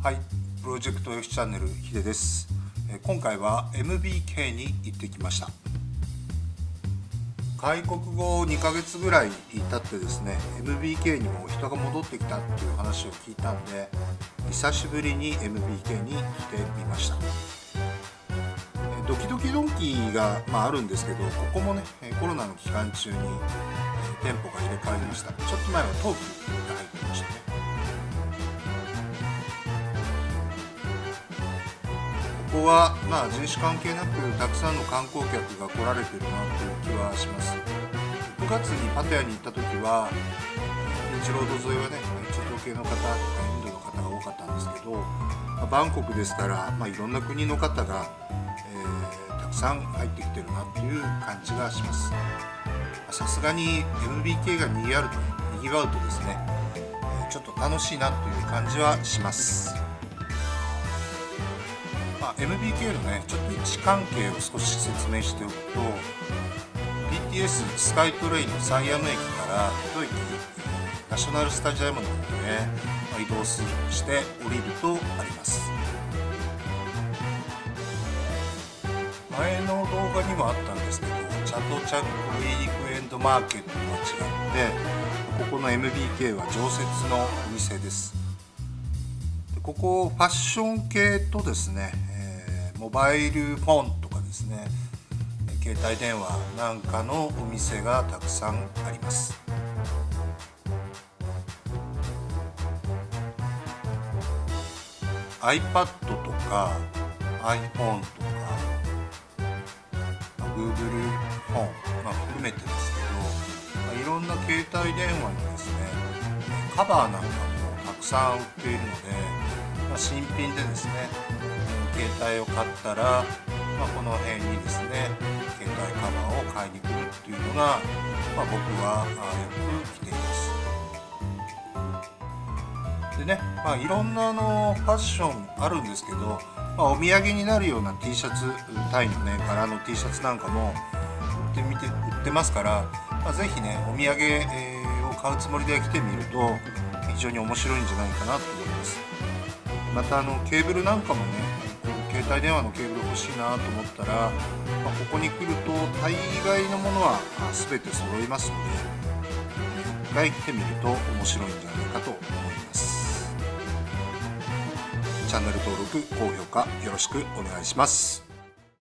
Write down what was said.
はい、プロジェクト F チャンネルヒデです。今回は MBK に行ってきました。開国後2ヶ月ぐらい経ってですね、MBK にも人が戻ってきたっていう話を聞いたんで、久しぶりに MBK に来てみました。ドキドキドンキーが、まあ、あるんですけど、ここもね、コロナの期間中に、店舗が入れ替わりました。ちょっと前はトークが入ってここはまあ人種関係なくたくさんの観光客が来られてるなという気はします。9月にパタヤに行った時はビーチロード沿いはね中東系の方とかインドの方が多かったんですけど、まバンコクですから、まあ、いろんな国の方が、えーたくさん入ってきてるなっていう感じがします。さすがに MBK がにぎわうとにぎわうとですねちょっと楽しいなという感じはします。まあ、MBK のねちょっと位置関係を少し説明しておくと BTS スカイトレインのサイアム駅から一駅ナショナルスタジアムの方へ、まあ移動するして降りるとあります。前の動画にもあったんですけどチャトチャックウィークエンドマーケットとは違ってここの MBK は常設のお店です。ここファッション系とですね、モバイルフォンとかですね携帯電話なんかのお店がたくさんあります。iPad とか iPhone とか Google フォン、まあ、含めてですけど、まあいろんな携帯電話にですねカバーなんかもたくさん売っているので、まあ、新品でですね携帯を買ったら、まあ、この辺にですね携帯カバーを買いに来るっていうのが、まあ、僕はよく来ています。でね、まあ、いろんなあのファッションあるんですけど、まあ、お土産になるような T シャツタイのね柄の T シャツなんかも売ってみて売ってますから、まあ、ぜひねお土産、えーを買うつもりで来てみると非常に面白いんじゃないかなと思います。またあのケーブルなんかもね携帯電話のケーブル欲しいなと思ったら、まあ、ここに来ると大概のものは全て揃いますので1回来てみると面白いんじゃないかと思います。チャンネル登録高評価よろしくお願いします。